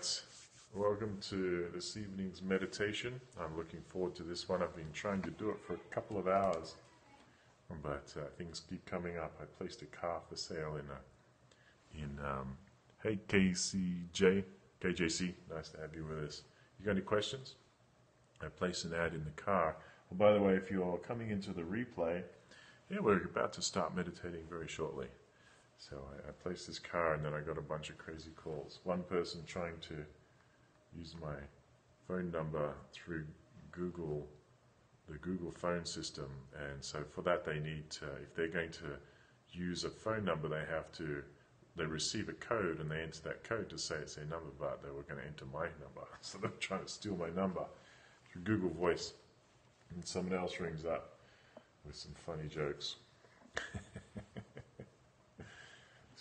right. Welcome to this evening's meditation. I'm looking forward to this one. I've been trying to do it for a couple of hours, but uh, things keep coming up. I placed a car for sale in a, in um, hey KCJ KJC. Nice to have you with us. You got any questions? I placed an ad in the car. Well, by the way, if you're coming into the replay, yeah, we're about to start meditating very shortly. So I, I placed this car and then I got a bunch of crazy calls. One person trying to use my phone number through Google, the Google phone system. And so for that they need to, if they're going to use a phone number, they have to, they receive a code and they enter that code to say it's their number, but they were going to enter my number. So they're trying to steal my number through Google Voice. And someone else rings up with some funny jokes.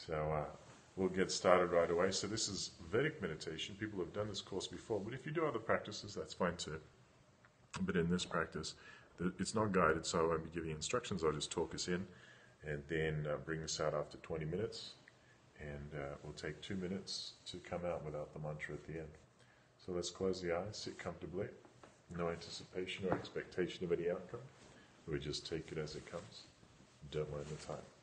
So uh, we'll get started right away. So this is Vedic meditation. People have done this course before, but if you do other practices, that's fine too. But in this practice, it's not guided, so I won't be giving instructions. I'll just talk us in and then uh, bring us out after 20 minutes. And uh, we'll take two minutes to come out without the mantra at the end. So let's close the eyes, sit comfortably. No anticipation or expectation of any outcome. We just take it as it comes. Don't mind the time.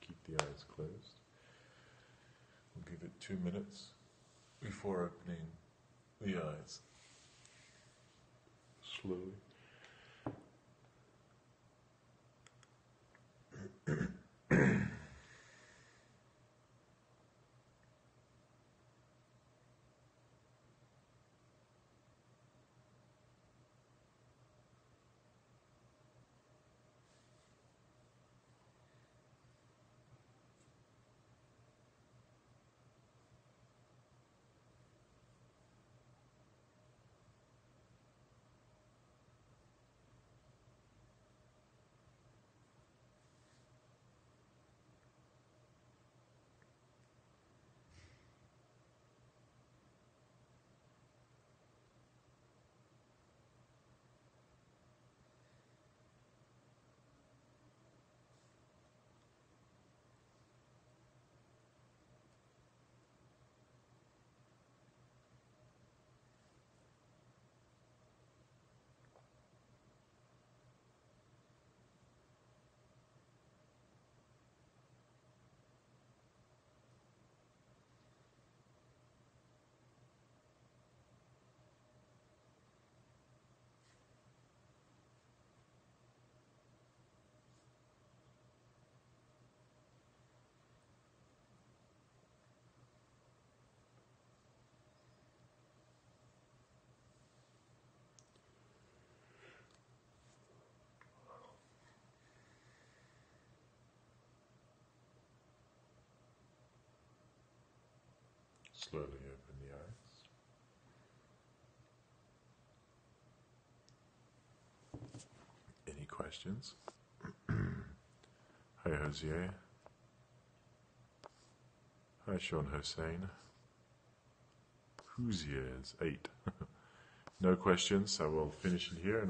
Keep the eyes closed. We'll give it two minutes before opening the eyes. Slowly. Slowly open the eyes. Any questions? Hi, Hosier. Hi, Sean Hossein. Hoosiers, eight. no questions, so we'll finish it here and